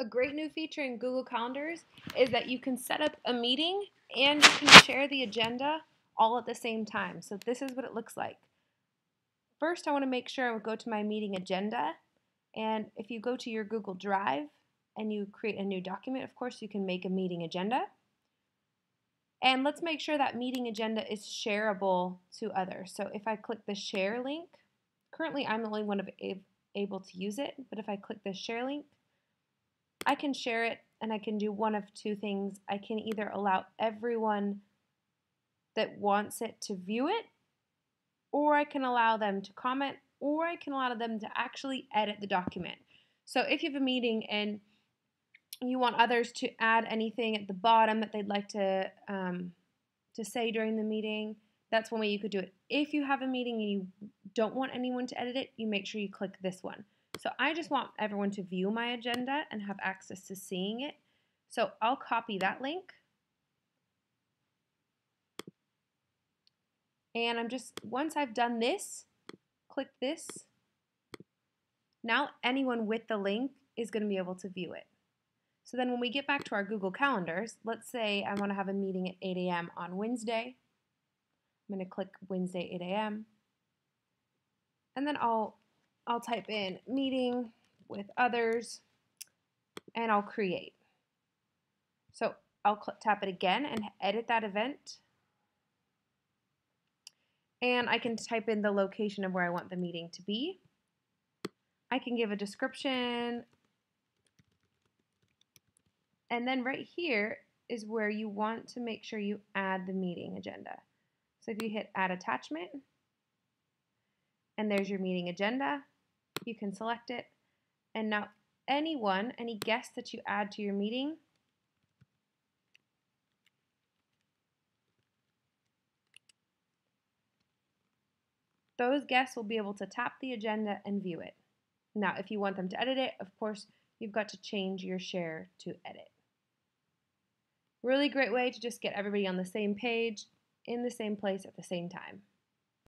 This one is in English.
A great new feature in Google Calendars is that you can set up a meeting and you can share the agenda all at the same time. So this is what it looks like. First, I want to make sure I go to my meeting agenda. And if you go to your Google Drive and you create a new document, of course, you can make a meeting agenda. And let's make sure that meeting agenda is shareable to others. So if I click the share link, currently I'm the only one of able to use it, but if I click the share link, I can share it and I can do one of two things. I can either allow everyone that wants it to view it, or I can allow them to comment, or I can allow them to actually edit the document. So if you have a meeting and you want others to add anything at the bottom that they'd like to um, to say during the meeting, that's one way you could do it. If you have a meeting and you don't want anyone to edit it, you make sure you click this one. So I just want everyone to view my agenda and have access to seeing it. So I'll copy that link. And I'm just, once I've done this, click this. Now anyone with the link is going to be able to view it. So then when we get back to our Google Calendars, let's say I want to have a meeting at 8 a.m. on Wednesday. I'm going to click Wednesday 8 a.m. And then I'll I'll type in meeting with others and I'll create. So I'll tap it again and edit that event. And I can type in the location of where I want the meeting to be. I can give a description. And then right here is where you want to make sure you add the meeting agenda. So if you hit add attachment, and there's your meeting agenda, you can select it. And now anyone, any guest that you add to your meeting, those guests will be able to tap the agenda and view it. Now, if you want them to edit it, of course, you've got to change your share to edit. Really great way to just get everybody on the same page, in the same place at the same time.